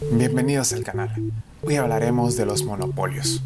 Bienvenidos al canal. Hoy hablaremos de los monopolios.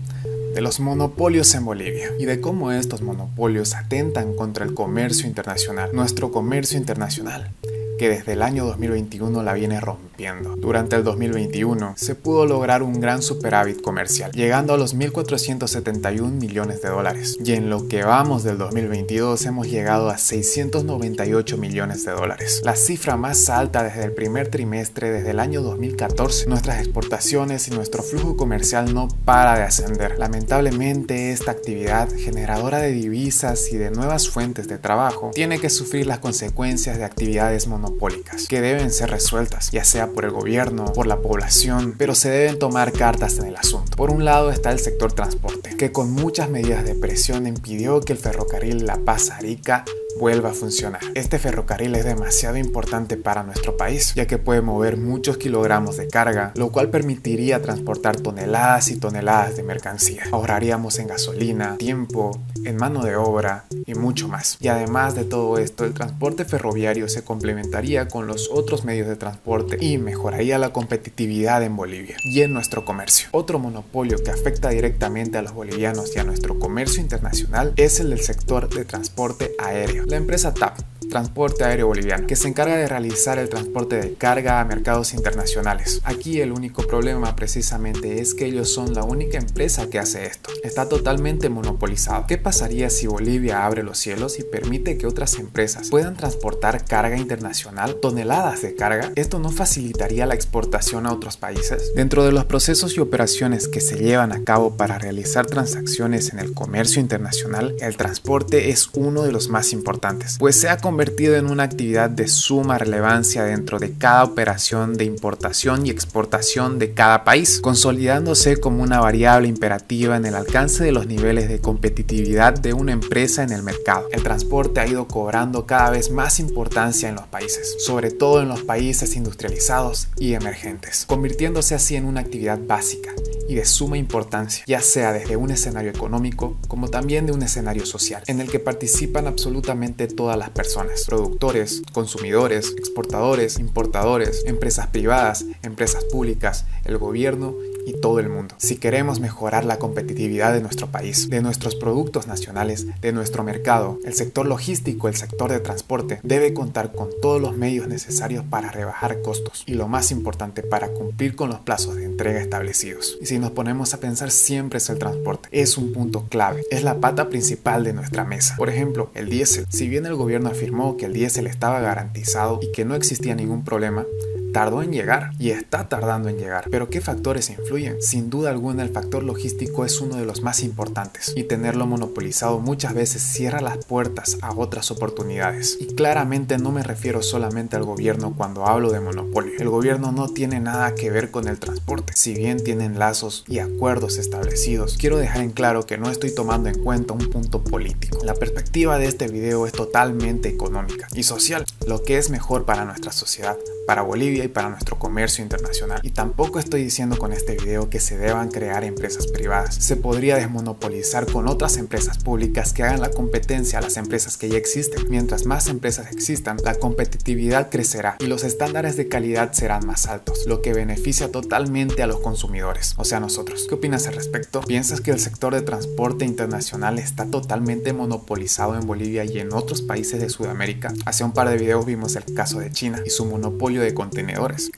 De los monopolios en Bolivia y de cómo estos monopolios atentan contra el comercio internacional, nuestro comercio internacional, que desde el año 2021 la viene rompiendo. Durante el 2021 se pudo lograr un gran superávit comercial, llegando a los 1.471 millones de dólares. Y en lo que vamos del 2022 hemos llegado a 698 millones de dólares, la cifra más alta desde el primer trimestre desde el año 2014. Nuestras exportaciones y nuestro flujo comercial no para de ascender. Lamentablemente esta actividad generadora de divisas y de nuevas fuentes de trabajo tiene que sufrir las consecuencias de actividades monopólicas que deben ser resueltas, ya sea por el gobierno, por la población, pero se deben tomar cartas en el asunto. Por un lado está el sector transporte, que con muchas medidas de presión impidió que el ferrocarril La Paz-Arica vuelva a funcionar. Este ferrocarril es demasiado importante para nuestro país, ya que puede mover muchos kilogramos de carga, lo cual permitiría transportar toneladas y toneladas de mercancía. Ahorraríamos en gasolina, tiempo, en mano de obra y mucho más. Y además de todo esto, el transporte ferroviario se complementaría con los otros medios de transporte y mejoraría la competitividad en Bolivia y en nuestro comercio. Otro monopolio que afecta directamente a los bolivianos y a nuestro comercio internacional es el del sector de transporte aéreo. La empresa TAP Transporte Aéreo Boliviano, que se encarga de realizar el transporte de carga a mercados internacionales. Aquí el único problema precisamente es que ellos son la única empresa que hace esto. Está totalmente monopolizado. ¿Qué pasaría si Bolivia abre los cielos y permite que otras empresas puedan transportar carga internacional, toneladas de carga? ¿Esto no facilitaría la exportación a otros países? Dentro de los procesos y operaciones que se llevan a cabo para realizar transacciones en el comercio internacional, el transporte es uno de los más importantes, pues se ha convertido convertido en una actividad de suma relevancia dentro de cada operación de importación y exportación de cada país, consolidándose como una variable imperativa en el alcance de los niveles de competitividad de una empresa en el mercado. El transporte ha ido cobrando cada vez más importancia en los países, sobre todo en los países industrializados y emergentes, convirtiéndose así en una actividad básica y de suma importancia, ya sea desde un escenario económico como también de un escenario social, en el que participan absolutamente todas las personas, productores, consumidores, exportadores, importadores, empresas privadas, empresas públicas, el gobierno y todo el mundo. Si queremos mejorar la competitividad de nuestro país, de nuestros productos nacionales, de nuestro mercado, el sector logístico, el sector de transporte, debe contar con todos los medios necesarios para rebajar costos y lo más importante, para cumplir con los plazos de entrega establecidos. Y si nos ponemos a pensar, siempre es el transporte. Es un punto clave, es la pata principal de nuestra mesa. Por ejemplo, el diésel. Si bien el gobierno afirmó que el diésel estaba garantizado y que no existía ningún problema, tardó en llegar y está tardando en llegar. Pero ¿qué factores influyen? Sin duda alguna el factor logístico es uno de los más importantes y tenerlo monopolizado muchas veces cierra las puertas a otras oportunidades. Y claramente no me refiero solamente al gobierno cuando hablo de monopolio. El gobierno no tiene nada que ver con el transporte, si bien tienen lazos y acuerdos establecidos. Quiero dejar en claro que no estoy tomando en cuenta un punto político. La perspectiva de este video es totalmente económica y social, lo que es mejor para nuestra sociedad para Bolivia y para nuestro comercio internacional. Y tampoco estoy diciendo con este video que se deban crear empresas privadas. Se podría desmonopolizar con otras empresas públicas que hagan la competencia a las empresas que ya existen. Mientras más empresas existan, la competitividad crecerá y los estándares de calidad serán más altos, lo que beneficia totalmente a los consumidores, o sea, nosotros. ¿Qué opinas al respecto? ¿Piensas que el sector de transporte internacional está totalmente monopolizado en Bolivia y en otros países de Sudamérica? Hace un par de videos vimos el caso de China y su monopolio de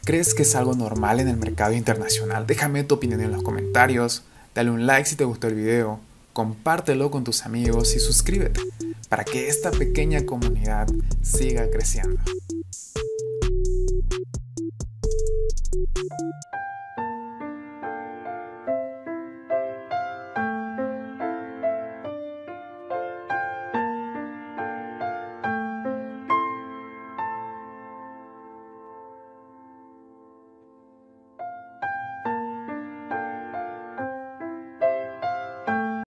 ¿Crees que es algo normal en el mercado internacional? Déjame tu opinión en los comentarios, dale un like si te gustó el video, compártelo con tus amigos y suscríbete para que esta pequeña comunidad siga creciendo.